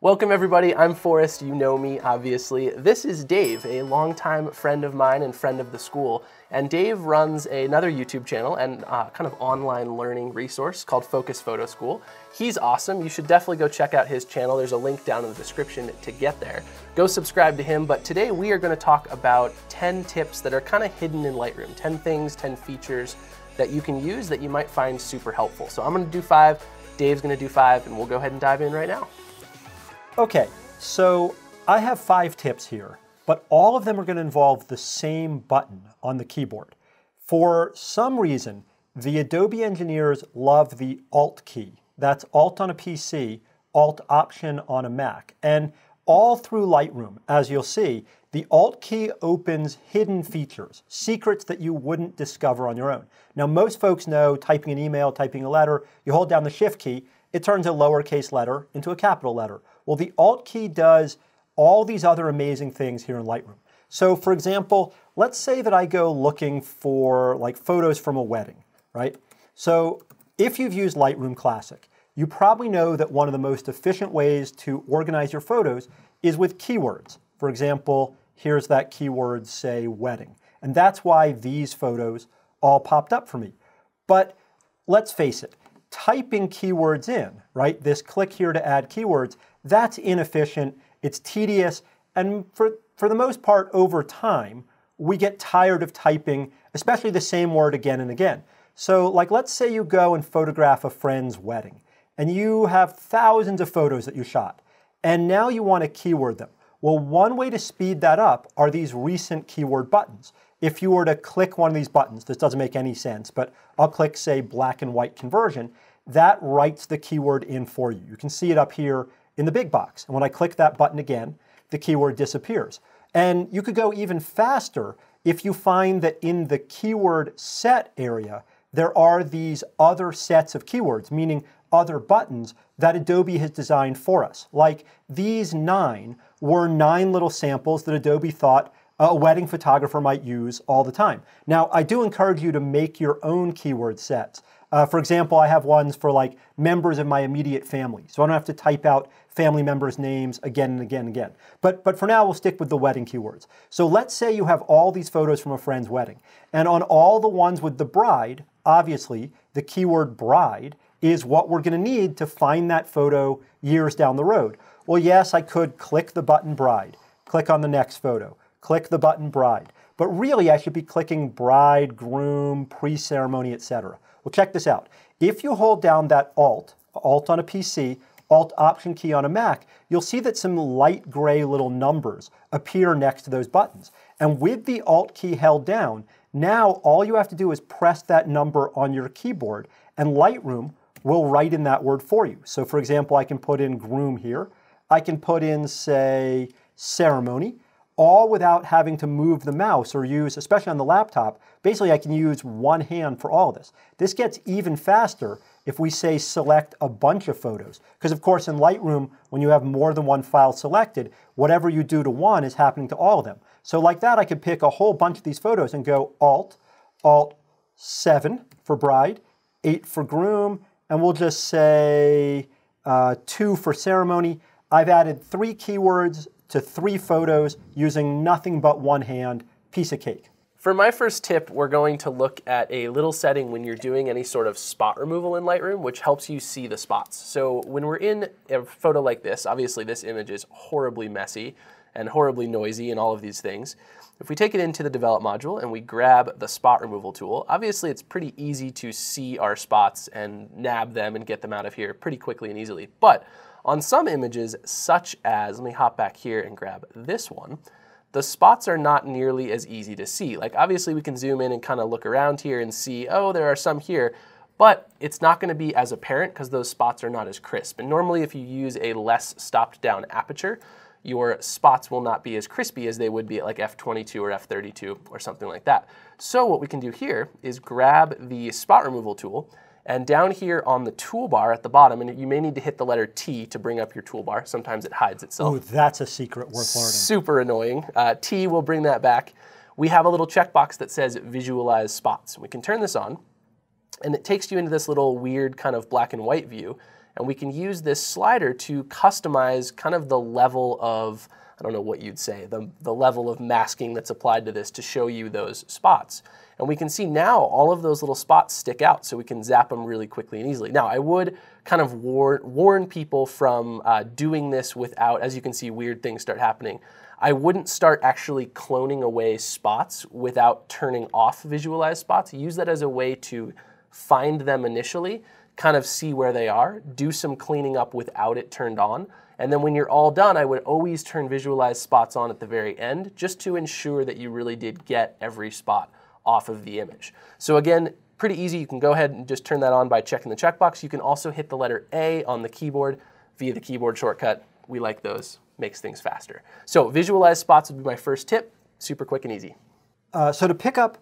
Welcome everybody, I'm Forest, you know me obviously. This is Dave, a longtime friend of mine and friend of the school. And Dave runs another YouTube channel and uh, kind of online learning resource called Focus Photo School. He's awesome, you should definitely go check out his channel. There's a link down in the description to get there. Go subscribe to him, but today we are gonna talk about 10 tips that are kind of hidden in Lightroom. 10 things, 10 features that you can use that you might find super helpful. So I'm gonna do five, Dave's gonna do five, and we'll go ahead and dive in right now. Okay, so I have five tips here, but all of them are going to involve the same button on the keyboard. For some reason, the Adobe engineers love the Alt key. That's Alt on a PC, Alt Option on a Mac. And all through Lightroom, as you'll see, the Alt key opens hidden features, secrets that you wouldn't discover on your own. Now, most folks know typing an email, typing a letter, you hold down the Shift key, it turns a lowercase letter into a capital letter. Well, the Alt key does all these other amazing things here in Lightroom. So for example, let's say that I go looking for like photos from a wedding, right? So if you've used Lightroom Classic, you probably know that one of the most efficient ways to organize your photos is with keywords. For example, here's that keyword, say wedding. And that's why these photos all popped up for me. But let's face it, typing keywords in, right? This click here to add keywords, that's inefficient, it's tedious, and for, for the most part, over time, we get tired of typing, especially the same word again and again. So, like, let's say you go and photograph a friend's wedding, and you have thousands of photos that you shot, and now you want to keyword them. Well, one way to speed that up are these recent keyword buttons. If you were to click one of these buttons, this doesn't make any sense, but I'll click, say, black and white conversion, that writes the keyword in for you. You can see it up here in the big box. And when I click that button again, the keyword disappears. And you could go even faster if you find that in the keyword set area, there are these other sets of keywords, meaning other buttons that Adobe has designed for us. Like these nine were nine little samples that Adobe thought a wedding photographer might use all the time. Now, I do encourage you to make your own keyword sets. Uh, for example, I have ones for like members of my immediate family, so I don't have to type out family members' names again and again and again. But, but for now, we'll stick with the wedding keywords. So let's say you have all these photos from a friend's wedding, and on all the ones with the bride, obviously, the keyword bride is what we're going to need to find that photo years down the road. Well, yes, I could click the button bride, click on the next photo, click the button bride. But really, I should be clicking bride, groom, pre-ceremony, etc. Well, check this out. If you hold down that Alt, Alt on a PC, Alt Option key on a Mac, you'll see that some light gray little numbers appear next to those buttons. And with the Alt key held down, now all you have to do is press that number on your keyboard and Lightroom will write in that word for you. So for example, I can put in groom here. I can put in, say, ceremony all without having to move the mouse or use, especially on the laptop, basically I can use one hand for all of this. This gets even faster if we say select a bunch of photos. Because of course in Lightroom, when you have more than one file selected, whatever you do to one is happening to all of them. So like that, I could pick a whole bunch of these photos and go Alt, Alt 7 for bride, 8 for groom, and we'll just say uh, 2 for ceremony. I've added three keywords to three photos using nothing but one hand, piece of cake. For my first tip, we're going to look at a little setting when you're doing any sort of spot removal in Lightroom, which helps you see the spots. So when we're in a photo like this, obviously this image is horribly messy and horribly noisy and all of these things. If we take it into the develop module and we grab the spot removal tool, obviously it's pretty easy to see our spots and nab them and get them out of here pretty quickly and easily. But on some images, such as, let me hop back here and grab this one, the spots are not nearly as easy to see. Like obviously we can zoom in and kind of look around here and see, oh, there are some here, but it's not going to be as apparent because those spots are not as crisp. And normally if you use a less stopped down aperture, your spots will not be as crispy as they would be at like f22 or f32 or something like that. So what we can do here is grab the spot removal tool and down here on the toolbar at the bottom, and you may need to hit the letter T to bring up your toolbar. Sometimes it hides itself. Oh, that's a secret worth learning. Super annoying. Uh, T will bring that back. We have a little checkbox that says visualize spots. We can turn this on, and it takes you into this little weird kind of black and white view. And we can use this slider to customize kind of the level of, I don't know what you'd say, the, the level of masking that's applied to this to show you those spots. And we can see now all of those little spots stick out so we can zap them really quickly and easily. Now, I would kind of war warn people from uh, doing this without, as you can see, weird things start happening. I wouldn't start actually cloning away spots without turning off visualize spots. Use that as a way to find them initially, kind of see where they are, do some cleaning up without it turned on. And then when you're all done, I would always turn visualize spots on at the very end just to ensure that you really did get every spot off of the image. So again, pretty easy. You can go ahead and just turn that on by checking the checkbox. You can also hit the letter A on the keyboard via the keyboard shortcut. We like those makes things faster. So visualize spots would be my first tip, super quick and easy. Uh, so to pick up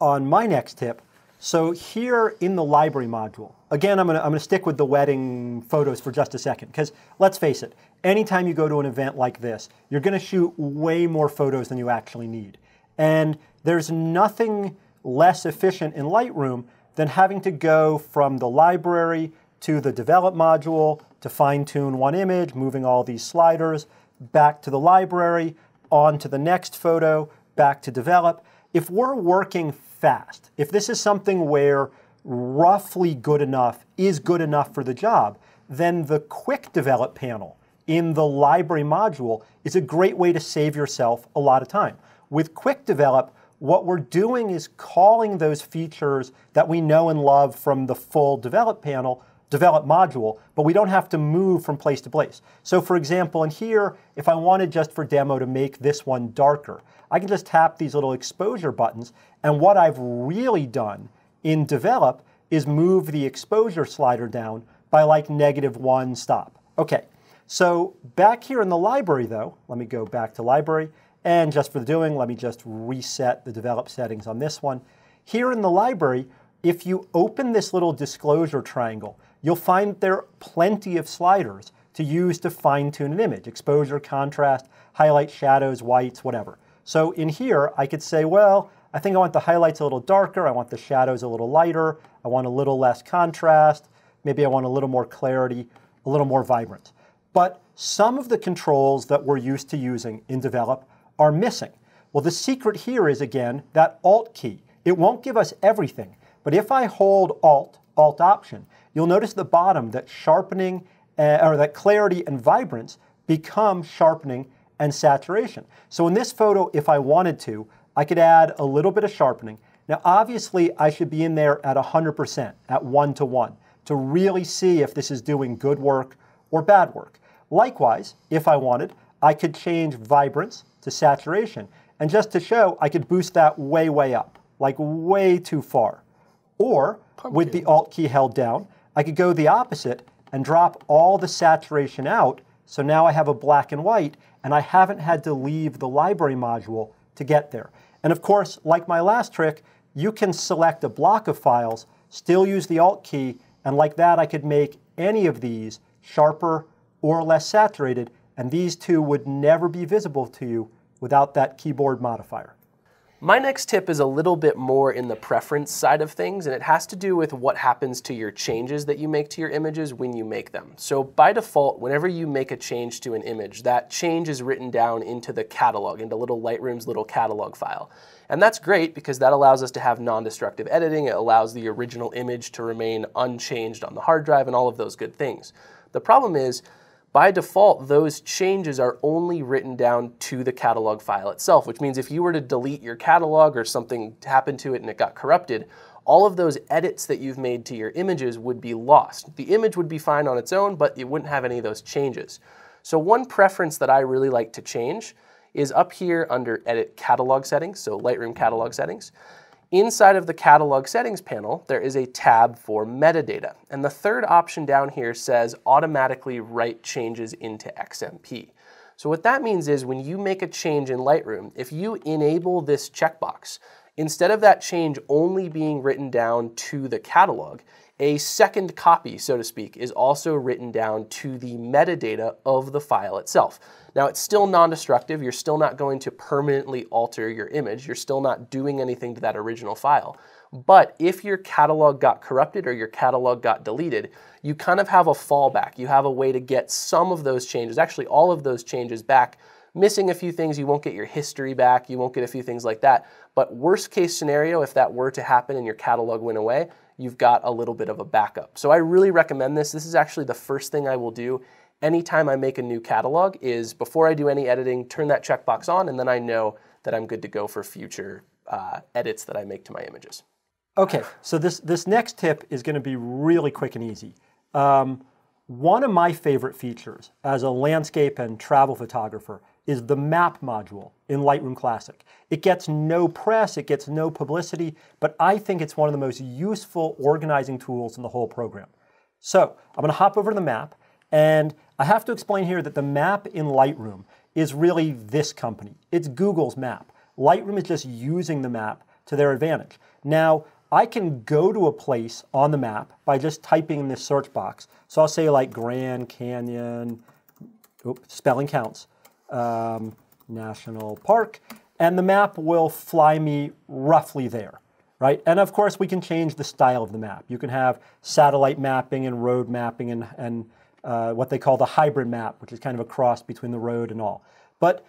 on my next tip, so here in the library module, again, I'm going to I'm gonna stick with the wedding photos for just a second, because let's face it, anytime you go to an event like this, you're going to shoot way more photos than you actually need. And there's nothing less efficient in Lightroom than having to go from the library to the develop module to fine tune one image, moving all these sliders back to the library, on to the next photo, back to develop. If we're working fast, if this is something where roughly good enough is good enough for the job, then the quick develop panel in the library module is a great way to save yourself a lot of time. With quick develop, what we're doing is calling those features that we know and love from the full develop panel develop module, but we don't have to move from place to place. So for example, in here, if I wanted just for demo to make this one darker, I can just tap these little exposure buttons, and what I've really done in develop is move the exposure slider down by like negative one stop. Okay, so back here in the library though, let me go back to library, and just for the doing, let me just reset the develop settings on this one. Here in the library, if you open this little disclosure triangle, you'll find there are plenty of sliders to use to fine tune an image, exposure, contrast, highlight, shadows, whites, whatever. So in here, I could say, well, I think I want the highlights a little darker, I want the shadows a little lighter, I want a little less contrast, maybe I want a little more clarity, a little more vibrant. But some of the controls that we're used to using in Develop are missing. Well, the secret here is, again, that Alt key. It won't give us everything, but if I hold Alt, Alt Option, you'll notice the bottom that sharpening, uh, or that clarity and vibrance become sharpening and saturation. So in this photo, if I wanted to, I could add a little bit of sharpening. Now, obviously, I should be in there at 100%, at one to one, to really see if this is doing good work or bad work. Likewise, if I wanted, I could change vibrance to saturation. And just to show, I could boost that way, way up, like way too far. Or Pumpkin. with the Alt key held down, I could go the opposite and drop all the saturation out. So now I have a black and white, and I haven't had to leave the library module to get there. And of course, like my last trick, you can select a block of files, still use the Alt key, and like that I could make any of these sharper or less saturated, and these two would never be visible to you without that keyboard modifier. My next tip is a little bit more in the preference side of things, and it has to do with what happens to your changes that you make to your images when you make them. So by default, whenever you make a change to an image, that change is written down into the catalog, into little Lightroom's little catalog file. And that's great because that allows us to have non-destructive editing, it allows the original image to remain unchanged on the hard drive, and all of those good things. The problem is, by default, those changes are only written down to the catalog file itself, which means if you were to delete your catalog or something happened to it and it got corrupted, all of those edits that you've made to your images would be lost. The image would be fine on its own, but it wouldn't have any of those changes. So one preference that I really like to change is up here under Edit Catalog Settings, so Lightroom Catalog Settings. Inside of the catalog settings panel, there is a tab for metadata. And the third option down here says automatically write changes into XMP. So what that means is when you make a change in Lightroom, if you enable this checkbox, instead of that change only being written down to the catalog, a second copy, so to speak, is also written down to the metadata of the file itself. Now, it's still non-destructive. You're still not going to permanently alter your image. You're still not doing anything to that original file. But if your catalog got corrupted or your catalog got deleted, you kind of have a fallback. You have a way to get some of those changes, actually all of those changes back. Missing a few things, you won't get your history back, you won't get a few things like that. But worst case scenario, if that were to happen and your catalog went away, you've got a little bit of a backup. So I really recommend this. This is actually the first thing I will do anytime I make a new catalog is before I do any editing, turn that checkbox on, and then I know that I'm good to go for future uh, edits that I make to my images. Okay, so this, this next tip is going to be really quick and easy. Um, one of my favorite features as a landscape and travel photographer is the map module in Lightroom Classic. It gets no press, it gets no publicity, but I think it's one of the most useful organizing tools in the whole program. So I'm going to hop over to the map, and I have to explain here that the map in Lightroom is really this company. It's Google's map. Lightroom is just using the map to their advantage. Now, I can go to a place on the map by just typing in this search box. So I'll say like Grand Canyon, oops, spelling counts um, National Park, and the map will fly me roughly there, right? And of course, we can change the style of the map. You can have satellite mapping and road mapping and, and uh, what they call the hybrid map, which is kind of a cross between the road and all. But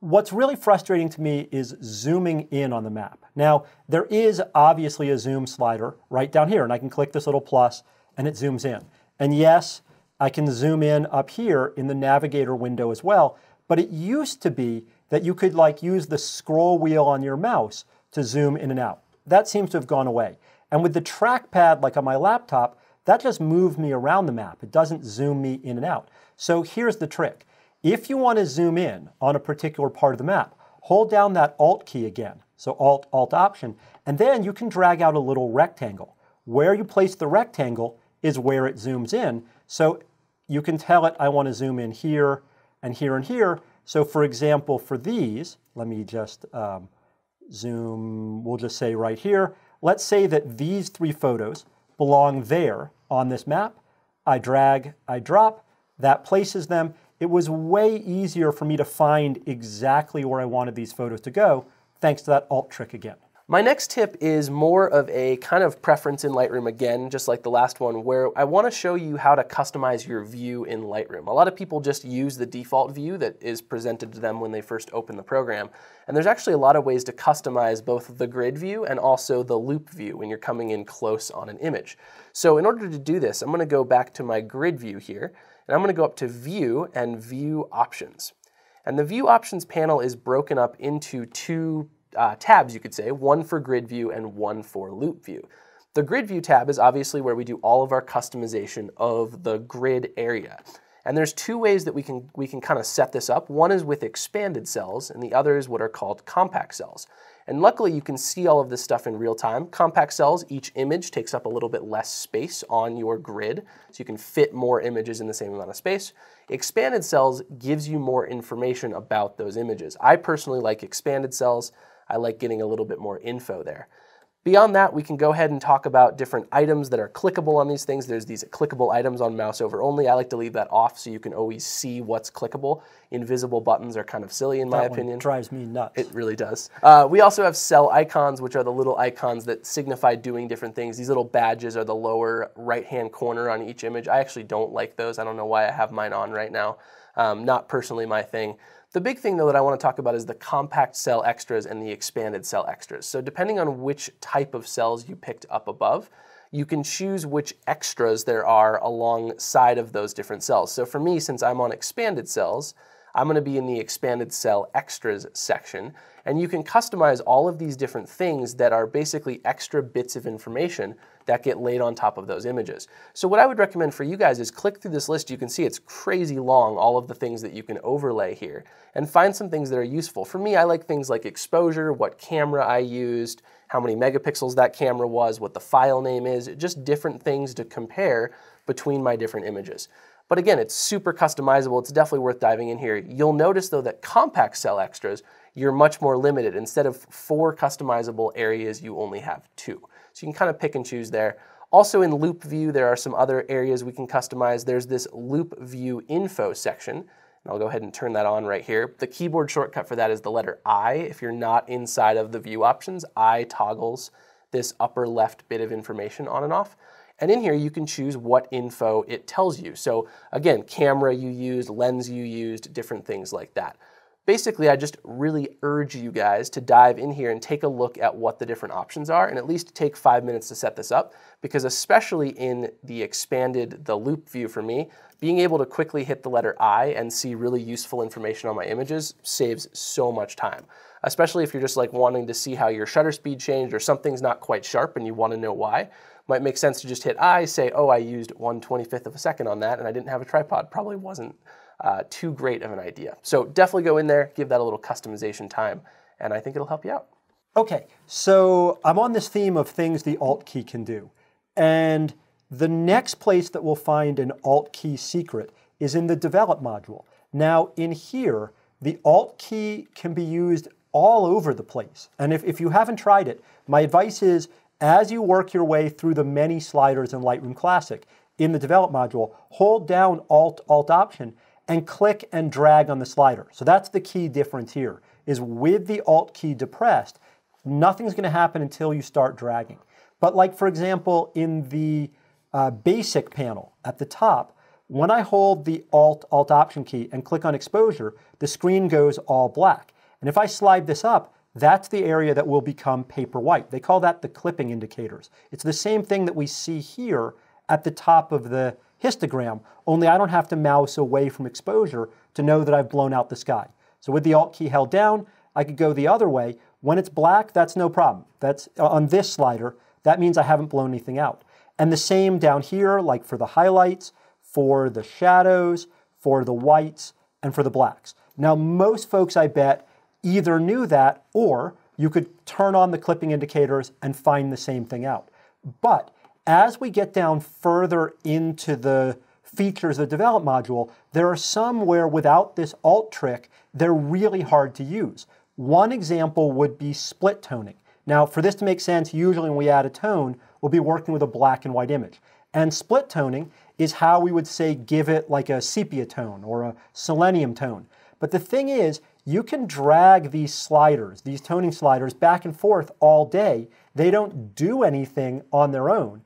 what's really frustrating to me is zooming in on the map. Now, there is obviously a zoom slider right down here, and I can click this little plus and it zooms in. And yes, I can zoom in up here in the navigator window as well, but it used to be that you could like use the scroll wheel on your mouse to zoom in and out. That seems to have gone away. And with the trackpad, like on my laptop, that just moves me around the map. It doesn't zoom me in and out. So here's the trick. If you want to zoom in on a particular part of the map, hold down that Alt key again. So Alt, Alt Option, and then you can drag out a little rectangle. Where you place the rectangle is where it zooms in. So you can tell it, I want to zoom in here, and here and here. So for example, for these, let me just um, zoom, we'll just say right here. Let's say that these three photos belong there on this map. I drag, I drop, that places them. It was way easier for me to find exactly where I wanted these photos to go, thanks to that alt trick again. My next tip is more of a kind of preference in Lightroom again, just like the last one, where I want to show you how to customize your view in Lightroom. A lot of people just use the default view that is presented to them when they first open the program. And there's actually a lot of ways to customize both the grid view and also the loupe view when you're coming in close on an image. So in order to do this, I'm going to go back to my grid view here, and I'm going to go up to View and View Options. And the View Options panel is broken up into two uh, tabs, you could say, one for grid view and one for loupe view. The grid view tab is obviously where we do all of our customization of the grid area. And there's two ways that we can, we can kind of set this up. One is with expanded cells, and the other is what are called compact cells. And luckily, you can see all of this stuff in real time. Compact cells, each image takes up a little bit less space on your grid, so you can fit more images in the same amount of space. Expanded cells gives you more information about those images. I personally like expanded cells. I like getting a little bit more info there. Beyond that, we can go ahead and talk about different items that are clickable on these things. There's these clickable items on mouse over only. I like to leave that off so you can always see what's clickable. Invisible buttons are kind of silly in that my opinion. drives me nuts. It really does. Uh, we also have cell icons, which are the little icons that signify doing different things. These little badges are the lower right-hand corner on each image. I actually don't like those. I don't know why I have mine on right now. Um, not personally my thing. The big thing though that I want to talk about is the compact cell extras and the expanded cell extras. So depending on which type of cells you picked up above, you can choose which extras there are alongside of those different cells. So for me, since I'm on expanded cells, I'm going to be in the expanded cell extras section. And you can customize all of these different things that are basically extra bits of information that get laid on top of those images. So what I would recommend for you guys is click through this list. You can see it's crazy long, all of the things that you can overlay here, and find some things that are useful. For me, I like things like exposure, what camera I used, how many megapixels that camera was, what the file name is, just different things to compare between my different images. But again, it's super customizable. It's definitely worth diving in here. You'll notice though that compact cell extras, you're much more limited. Instead of four customizable areas, you only have two. So you can kind of pick and choose there. Also in Loupe View, there are some other areas we can customize. There's this Loupe View Info section. And I'll go ahead and turn that on right here. The keyboard shortcut for that is the letter I. If you're not inside of the view options, I toggles this upper left bit of information on and off. And in here, you can choose what info it tells you. So again, camera you used, lens you used, different things like that. Basically, I just really urge you guys to dive in here and take a look at what the different options are and at least take five minutes to set this up because especially in the expanded, the loupe view for me, being able to quickly hit the letter I and see really useful information on my images saves so much time. Especially if you're just like wanting to see how your shutter speed changed or something's not quite sharp and you want to know why. Might make sense to just hit I, say, oh, I used 1 25th of a second on that and I didn't have a tripod. Probably wasn't uh, too great of an idea. So definitely go in there, give that a little customization time, and I think it'll help you out. Okay, so I'm on this theme of things the Alt key can do. And the next place that we'll find an Alt key secret is in the Develop module. Now, in here, the Alt key can be used all over the place. And if, if you haven't tried it, my advice is as you work your way through the many sliders in Lightroom Classic in the Develop module, hold down Alt, Alt Option, and click and drag on the slider. So that's the key difference here, is with the Alt key depressed, nothing's going to happen until you start dragging. But like, for example, in the uh, basic panel at the top, when I hold the Alt, Alt Option key and click on exposure, the screen goes all black. And if I slide this up, that's the area that will become paper white. They call that the clipping indicators. It's the same thing that we see here at the top of the histogram, only I don't have to mouse away from exposure to know that I've blown out the sky. So with the Alt key held down, I could go the other way. When it's black, that's no problem. That's uh, on this slider, that means I haven't blown anything out. And the same down here, like for the highlights, for the shadows, for the whites, and for the blacks. Now, most folks, I bet, either knew that or you could turn on the clipping indicators and find the same thing out. But as we get down further into the features of the develop module, there are some where without this alt trick, they're really hard to use. One example would be split toning. Now, for this to make sense, usually when we add a tone, we'll be working with a black and white image. And split toning is how we would say give it like a sepia tone or a selenium tone. But the thing is, you can drag these sliders, these toning sliders, back and forth all day. They don't do anything on their own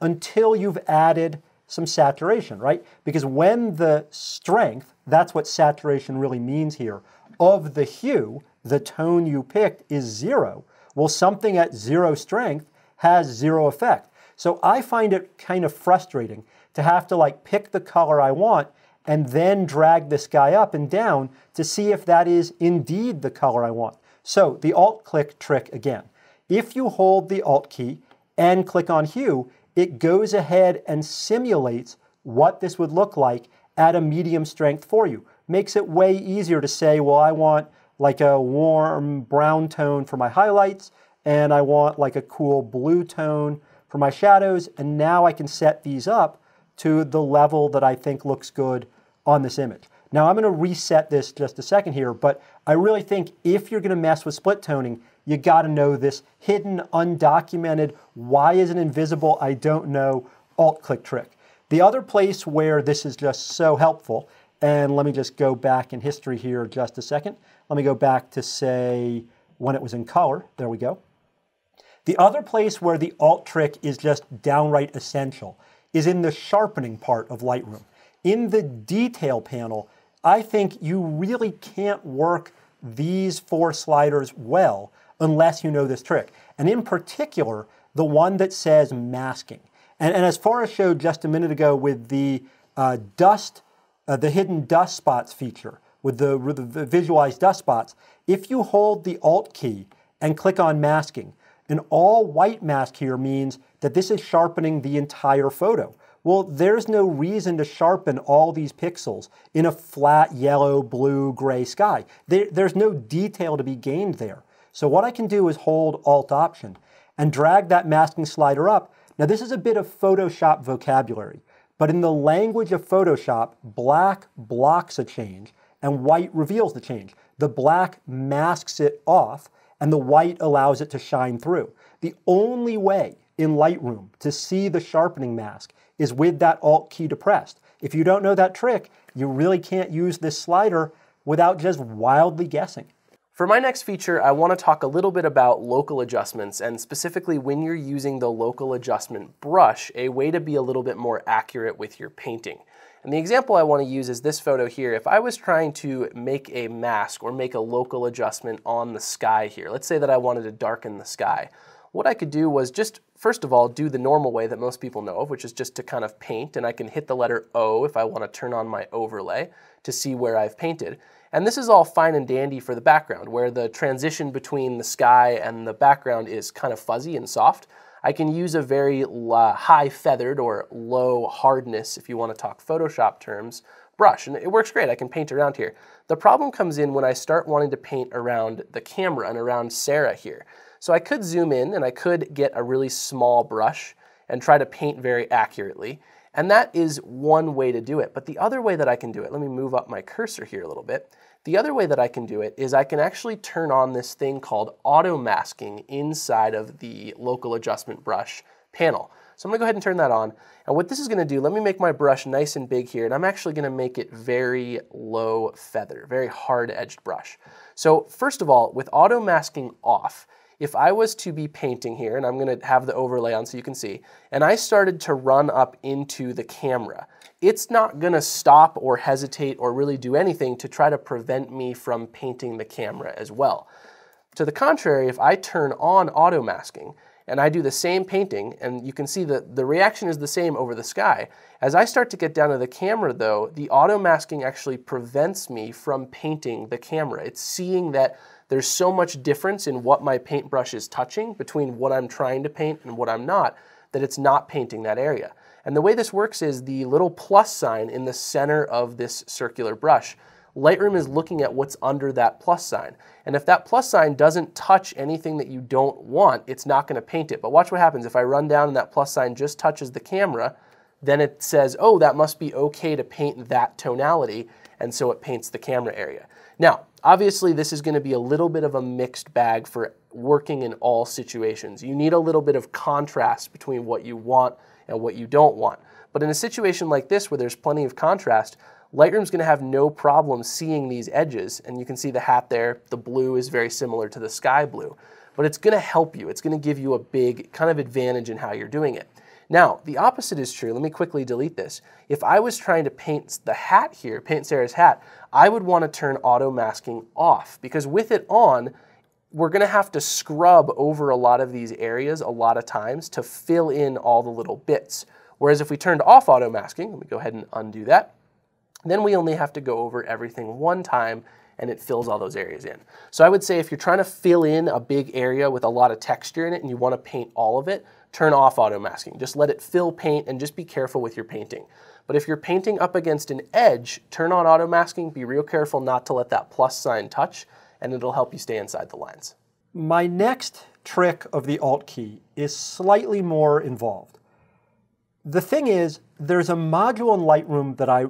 until you've added some saturation, right? Because when the strength, that's what saturation really means here, of the hue, the tone you picked is zero, well, something at zero strength has zero effect. So I find it kind of frustrating to have to like pick the color I want and then drag this guy up and down to see if that is indeed the color I want. So the Alt click trick again. If you hold the Alt key and click on hue, it goes ahead and simulates what this would look like at a medium strength for you. Makes it way easier to say, well, I want like a warm brown tone for my highlights, and I want like a cool blue tone for my shadows, and now I can set these up to the level that I think looks good on this image. Now I'm going to reset this just a second here, but I really think if you're going to mess with split toning, you got to know this hidden, undocumented, why is it invisible, I don't know, alt-click trick. The other place where this is just so helpful, and let me just go back in history here just a second. Let me go back to say when it was in color. There we go. The other place where the alt trick is just downright essential is in the sharpening part of Lightroom. In the detail panel, I think you really can't work these four sliders well unless you know this trick. And in particular, the one that says masking. And, and as Forest showed just a minute ago with the uh, dust, uh, the hidden dust spots feature, with the, with the visualized dust spots, if you hold the Alt key and click on masking, an all white mask here means that this is sharpening the entire photo. Well, there's no reason to sharpen all these pixels in a flat yellow, blue, gray sky. There, there's no detail to be gained there. So what I can do is hold Alt Option and drag that masking slider up. Now this is a bit of Photoshop vocabulary, but in the language of Photoshop, black blocks a change and white reveals the change. The black masks it off and the white allows it to shine through. The only way in Lightroom to see the sharpening mask is with that Alt key depressed. If you don't know that trick, you really can't use this slider without just wildly guessing. For my next feature, I want to talk a little bit about local adjustments and specifically when you're using the local adjustment brush, a way to be a little bit more accurate with your painting. And the example I want to use is this photo here. If I was trying to make a mask or make a local adjustment on the sky here, let's say that I wanted to darken the sky, what I could do was just, first of all, do the normal way that most people know of, which is just to kind of paint, and I can hit the letter O if I want to turn on my overlay to see where I've painted. And this is all fine and dandy for the background, where the transition between the sky and the background is kind of fuzzy and soft. I can use a very high feathered or low hardness, if you want to talk Photoshop terms, brush, and it works great. I can paint around here. The problem comes in when I start wanting to paint around the camera and around Sarah here. So I could zoom in and I could get a really small brush and try to paint very accurately. And that is one way to do it. But the other way that I can do it, let me move up my cursor here a little bit. The other way that I can do it is I can actually turn on this thing called auto masking inside of the local adjustment brush panel. So I'm gonna go ahead and turn that on. And what this is gonna do, let me make my brush nice and big here, and I'm actually gonna make it very low feather, very hard edged brush. So first of all, with auto masking off, if I was to be painting here, and I'm gonna have the overlay on so you can see, and I started to run up into the camera, it's not gonna stop or hesitate or really do anything to try to prevent me from painting the camera as well. To the contrary, if I turn on auto masking and I do the same painting, and you can see that the reaction is the same over the sky. As I start to get down to the camera though, the auto masking actually prevents me from painting the camera. It's seeing that there's so much difference in what my paintbrush is touching between what I'm trying to paint and what I'm not that it's not painting that area. And the way this works is the little plus sign in the center of this circular brush. Lightroom is looking at what's under that plus sign. And if that plus sign doesn't touch anything that you don't want, it's not going to paint it. But watch what happens. If I run down and that plus sign just touches the camera, then it says, oh, that must be okay to paint that tonality. And so it paints the camera area. Now, obviously, this is going to be a little bit of a mixed bag for working in all situations. You need a little bit of contrast between what you want and what you don't want. But in a situation like this where there's plenty of contrast, Lightroom's going to have no problem seeing these edges. And you can see the hat there. The blue is very similar to the sky blue. But it's going to help you. It's going to give you a big kind of advantage in how you're doing it. Now, the opposite is true. Let me quickly delete this. If I was trying to paint the hat here, paint Sarah's hat, I would want to turn auto masking off because with it on, we're going to have to scrub over a lot of these areas a lot of times to fill in all the little bits. Whereas if we turned off auto masking, let me go ahead and undo that, then we only have to go over everything one time and it fills all those areas in. So I would say if you're trying to fill in a big area with a lot of texture in it and you want to paint all of it, turn off auto masking. Just let it fill paint and just be careful with your painting. But if you're painting up against an edge, turn on auto masking, be real careful not to let that plus sign touch and it'll help you stay inside the lines. My next trick of the Alt key is slightly more involved. The thing is, there's a module in Lightroom that I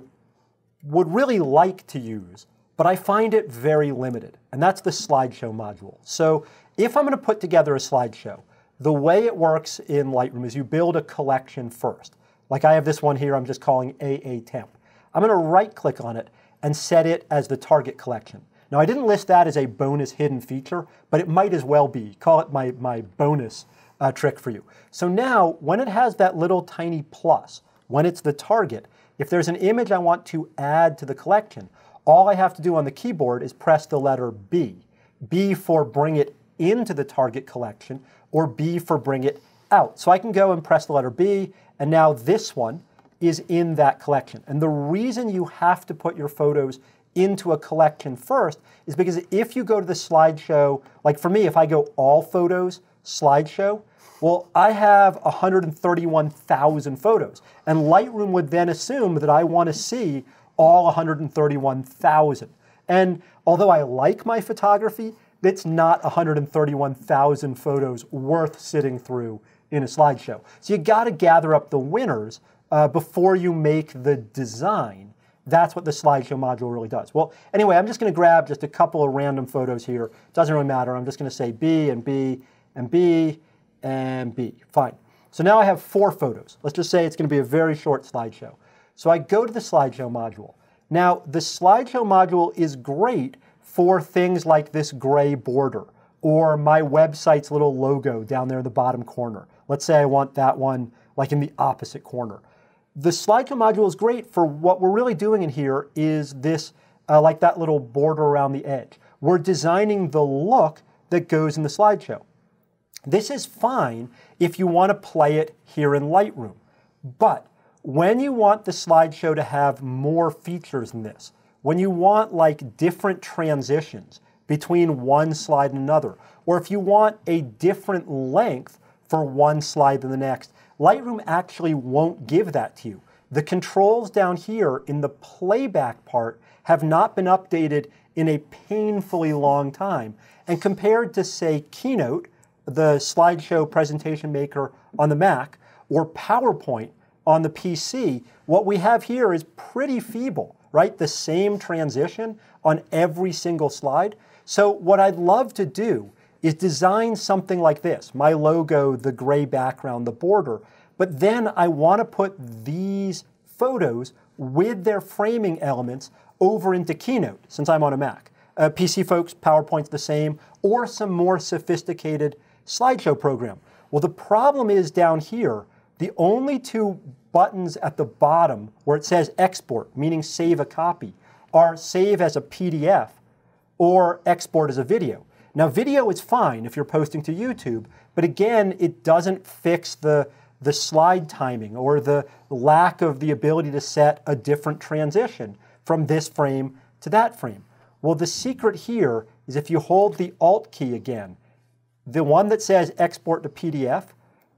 would really like to use, but I find it very limited, and that's the slideshow module. So if I'm going to put together a slideshow, the way it works in Lightroom is you build a collection first. Like I have this one here I'm just calling AA Temp. I'm going to right click on it and set it as the target collection. Now I didn't list that as a bonus hidden feature, but it might as well be. Call it my, my bonus uh, trick for you. So now when it has that little tiny plus, when it's the target, if there's an image I want to add to the collection, all I have to do on the keyboard is press the letter B. B for bring it into the target collection, or B for bring it out. So I can go and press the letter B, and now this one is in that collection. And the reason you have to put your photos into a collection first is because if you go to the slideshow, like for me, if I go all photos, slideshow, well, I have 131,000 photos. And Lightroom would then assume that I want to see all 131,000. And although I like my photography, it's not 131,000 photos worth sitting through in a slideshow. So you got to gather up the winners uh, before you make the design. That's what the slideshow module really does. Well, anyway, I'm just going to grab just a couple of random photos here. Doesn't really matter. I'm just going to say B and B and B and B. Fine. So now I have four photos. Let's just say it's going to be a very short slideshow. So I go to the slideshow module. Now, the slideshow module is great for things like this gray border or my website's little logo down there in the bottom corner. Let's say I want that one like in the opposite corner. The slideshow module is great for what we're really doing in here is this, uh, like that little border around the edge. We're designing the look that goes in the slideshow. This is fine if you want to play it here in Lightroom. But when you want the slideshow to have more features than this, when you want like different transitions between one slide and another, or if you want a different length for one slide than the next, Lightroom actually won't give that to you. The controls down here in the playback part have not been updated in a painfully long time. And compared to, say, Keynote, the slideshow presentation maker on the Mac, or PowerPoint on the PC, what we have here is pretty feeble right? The same transition on every single slide. So what I'd love to do is design something like this, my logo, the gray background, the border, but then I want to put these photos with their framing elements over into Keynote, since I'm on a Mac. Uh, PC folks, PowerPoint's the same, or some more sophisticated slideshow program. Well, the problem is down here, the only two buttons at the bottom where it says export, meaning save a copy, are save as a PDF or export as a video. Now, video is fine if you're posting to YouTube, but again, it doesn't fix the, the slide timing or the lack of the ability to set a different transition from this frame to that frame. Well, the secret here is if you hold the Alt key again, the one that says export to PDF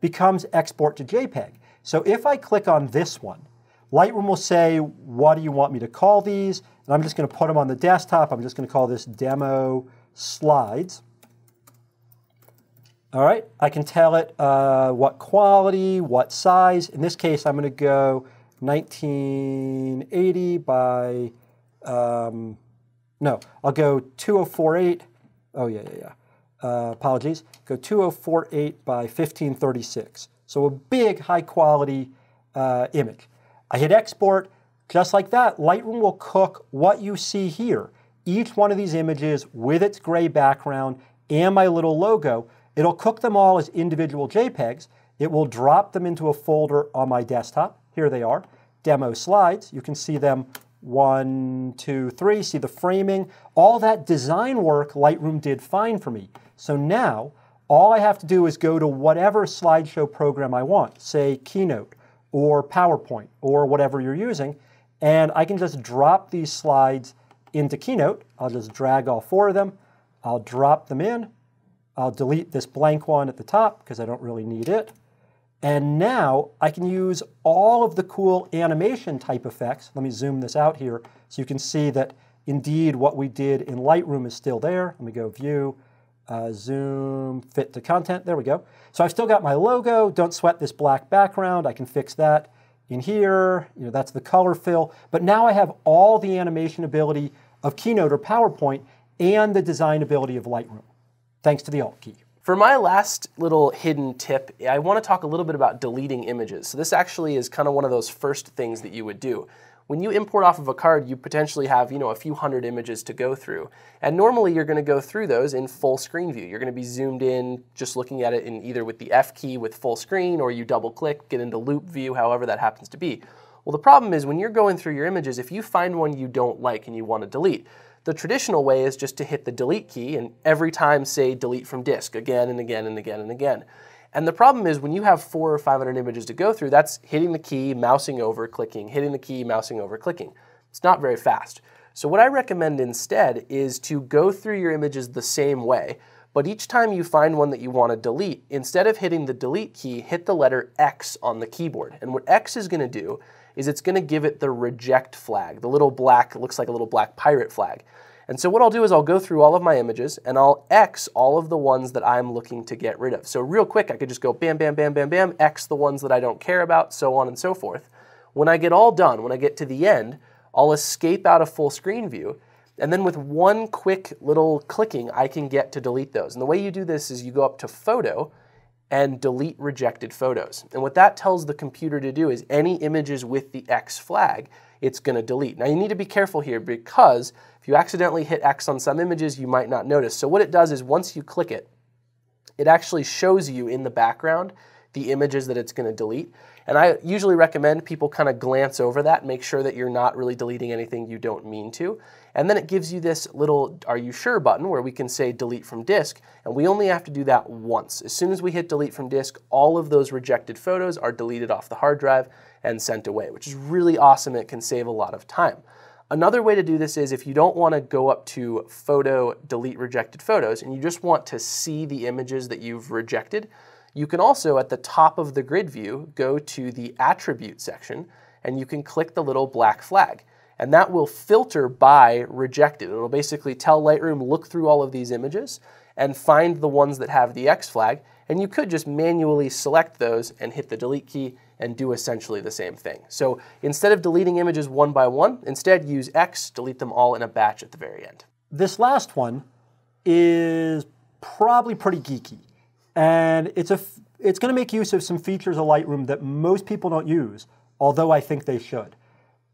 becomes export to JPEG. So if I click on this one, Lightroom will say, what do you want me to call these? And I'm just going to put them on the desktop. I'm just going to call this demo slides. All right, I can tell it uh, what quality, what size. In this case, I'm going to go 1980 by, um, no, I'll go 2048. Oh, yeah, yeah, yeah. Uh, apologies. Go 2048 by 1536. So a big high quality uh, image. I hit export, just like that, Lightroom will cook what you see here. Each one of these images with its gray background and my little logo, it'll cook them all as individual JPEGs. It will drop them into a folder on my desktop. Here they are, demo slides. You can see them one, two, three, see the framing. All that design work Lightroom did fine for me. So now all I have to do is go to whatever slideshow program I want, say Keynote or PowerPoint or whatever you're using, and I can just drop these slides into Keynote. I'll just drag all four of them. I'll drop them in. I'll delete this blank one at the top because I don't really need it. And now I can use all of the cool animation type effects. Let me zoom this out here so you can see that indeed what we did in Lightroom is still there. Let me go View, uh, zoom, fit to content, there we go. So I've still got my logo, don't sweat this black background, I can fix that in here, you know, that's the color fill, but now I have all the animation ability of Keynote or PowerPoint and the design ability of Lightroom, thanks to the Alt key. For my last little hidden tip, I want to talk a little bit about deleting images. So this actually is kind of one of those first things that you would do. When you import off of a card, you potentially have you know a few hundred images to go through. And normally you're going to go through those in full screen view. You're going to be zoomed in, just looking at it in either with the F key with full screen, or you double click, get into loupe view, however that happens to be. Well, the problem is when you're going through your images, if you find one you don't like and you want to delete, the traditional way is just to hit the delete key and every time say delete from disk again and again and again and again. And the problem is when you have four or 500 images to go through, that's hitting the key, mousing over, clicking, hitting the key, mousing over, clicking. It's not very fast. So what I recommend instead is to go through your images the same way, but each time you find one that you want to delete, instead of hitting the delete key, hit the letter X on the keyboard. And what X is going to do is it's going to give it the reject flag, the little black, looks like a little black pirate flag. And so what I'll do is I'll go through all of my images and I'll X all of the ones that I'm looking to get rid of. So real quick, I could just go bam, bam, bam, bam, bam, X the ones that I don't care about, so on and so forth. When I get all done, when I get to the end, I'll escape out of full screen view. And then with one quick little clicking, I can get to delete those. And the way you do this is you go up to Photo and delete rejected photos. And what that tells the computer to do is any images with the X flag, it's going to delete. Now you need to be careful here because If you accidentally hit X on some images, you might not notice. So what it does is once you click it, it actually shows you in the background the images that it's going to delete. And I usually recommend people kind of glance over that make sure that you're not really deleting anything you don't mean to. And then it gives you this little are you sure button where we can say delete from disk, and we only have to do that once. As soon as we hit delete from disk, all of those rejected photos are deleted off the hard drive and sent away, which is really awesome. It can save a lot of time. Another way to do this is if you don't want to go up to photo, delete rejected photos, and you just want to see the images that you've rejected, you can also, at the top of the grid view, go to the attribute section, and you can click the little black flag. And that will filter by rejected. It'll basically tell Lightroom, look through all of these images and find the ones that have the X flag, and you could just manually select those and hit the delete key and do essentially the same thing. So instead of deleting images one by one, instead use X, delete them all in a batch at the very end. This last one is probably pretty geeky. And it's, a, it's going to make use of some features of Lightroom that most people don't use, although I think they should.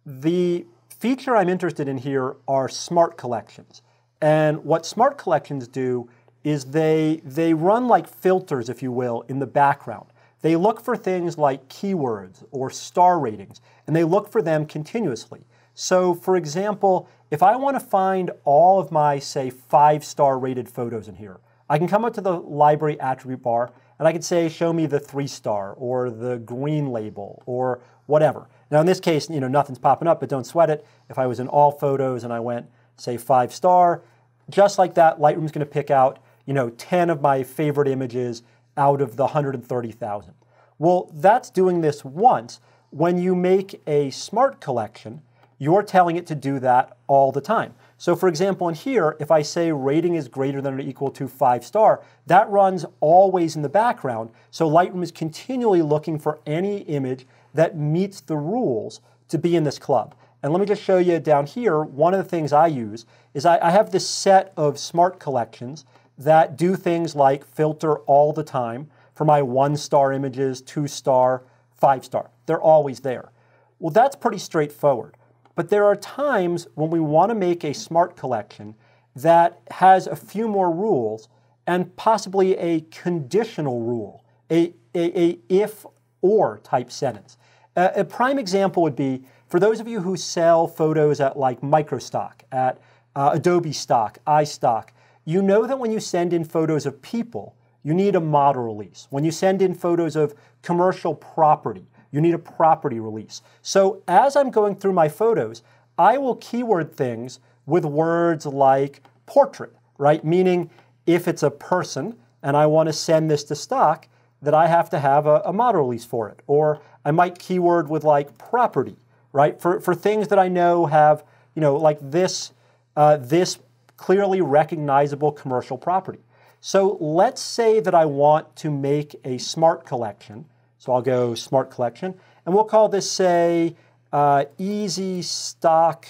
The feature I'm interested in here are smart collections. And what smart collections do is they, they run like filters, if you will, in the background. They look for things like keywords or star ratings, and they look for them continuously. So, for example, if I want to find all of my, say, five star rated photos in here, I can come up to the library attribute bar and I can say, show me the three star or the green label or whatever. Now, in this case, you know, nothing's popping up, but don't sweat it. If I was in all photos and I went, say, five star, just like that, Lightroom's going to pick out, you know, 10 of my favorite images out of the 130,000. Well, that's doing this once. When you make a smart collection, you're telling it to do that all the time. So for example, in here, if I say rating is greater than or equal to five star, that runs always in the background. So Lightroom is continually looking for any image that meets the rules to be in this club. And let me just show you down here, one of the things I use is I, I have this set of smart collections that do things like filter all the time for my one star images, two star, five star. They're always there. Well, that's pretty straightforward. But there are times when we want to make a smart collection that has a few more rules and possibly a conditional rule, a, a, a if or type sentence. A, a prime example would be for those of you who sell photos at like Microstock, at uh, Adobe Stock, iStock, you know that when you send in photos of people, you need a model release. When you send in photos of commercial property, you need a property release. So as I'm going through my photos, I will keyword things with words like portrait, right? Meaning if it's a person and I want to send this to stock, that I have to have a, a model release for it. Or I might keyword with like property, right? For, for things that I know have, you know, like this, uh, this clearly recognizable commercial property. So let's say that I want to make a smart collection so I'll go smart collection. And we'll call this, say, uh, easy stock,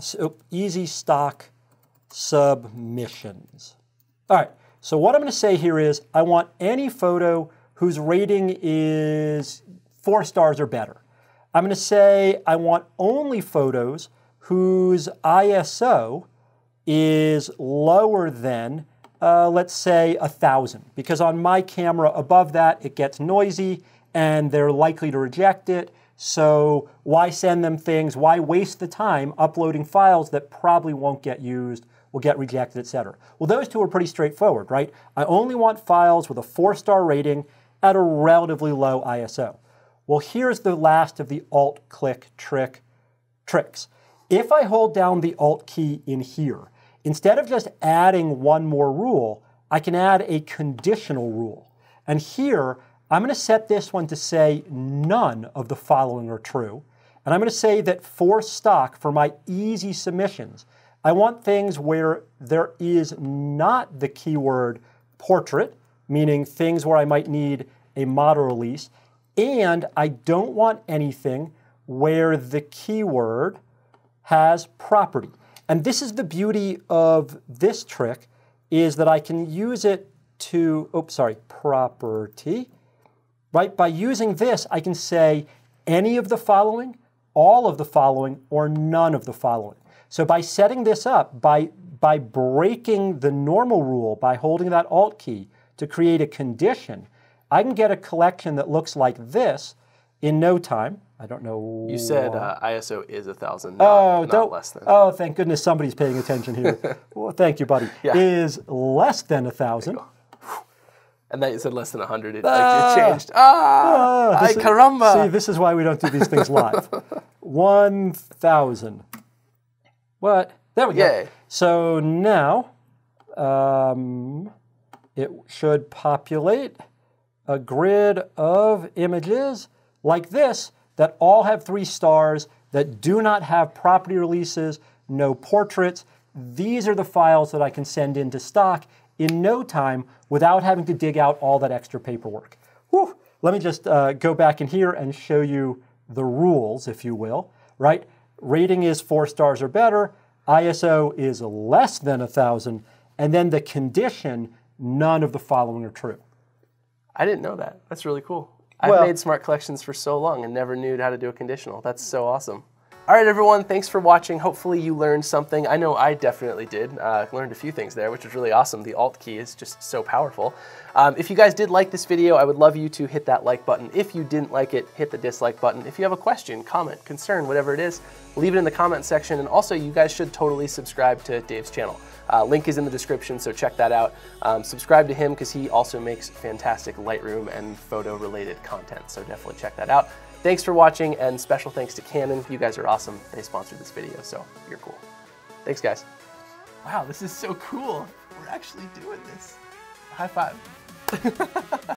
so easy stock submissions. All right, so what I'm going to say here is I want any photo whose rating is four stars or better. I'm going to say I want only photos whose ISO is lower than uh, let's say a thousand, because on my camera above that it gets noisy and they're likely to reject it. So why send them things? Why waste the time uploading files that probably won't get used, will get rejected, etc. Well, those two are pretty straightforward, right? I only want files with a four-star rating at a relatively low ISO. Well, here's the last of the alt-click trick tricks. If I hold down the alt key in here, Instead of just adding one more rule, I can add a conditional rule. And here, I'm going to set this one to say none of the following are true. And I'm going to say that for stock, for my easy submissions, I want things where there is not the keyword portrait, meaning things where I might need a model release, and I don't want anything where the keyword has property. And this is the beauty of this trick is that I can use it to, oops, sorry, property, right? By using this, I can say any of the following, all of the following, or none of the following. So by setting this up, by, by breaking the normal rule, by holding that Alt key to create a condition, I can get a collection that looks like this in no time. I don't know. You said uh, ISO is a thousand, Oh, not don't. less than. Oh, thank goodness somebody's paying attention here. well, thank you, buddy. Yeah. Is less than a thousand. And then you said less than a 100. It, like, it changed. Ah! This ay, is- caramba! See, this is why we don't do these things live. One thousand. What? There we go. Yay. So now, um, it should populate a grid of images like this that all have three stars that do not have property releases, no portraits. These are the files that I can send into stock in no time without having to dig out all that extra paperwork. Whew. Let me just uh, go back in here and show you the rules, if you will, right? Rating is four stars or better, ISO is less than a thousand, and then the condition, none of the following are true. I didn't know that. That's really cool. I've Well- made smart collections for so long and never knew how to do a conditional. That's so awesome. All right, everyone, thanks for watching. Hopefully you learned something. I know I definitely did. Uh, learned a few things there, which was really awesome. The Alt key is just so powerful. Um, if you guys did like this video, I would love you to hit that like button. If you didn't like it, hit the dislike button. If you have a question, comment, concern, whatever it is, leave it in the comment section. And also, you guys should totally subscribe to Dave's channel. Uh, link is in the description, so check that out. Um, subscribe to him because he also makes fantastic Lightroom and photo related content, so definitely check that out. Thanks for watching, and special thanks to Canon. You guys are awesome. They sponsored this video, so you're cool. Thanks, guys. Wow, this is so cool. We're actually doing this. High five.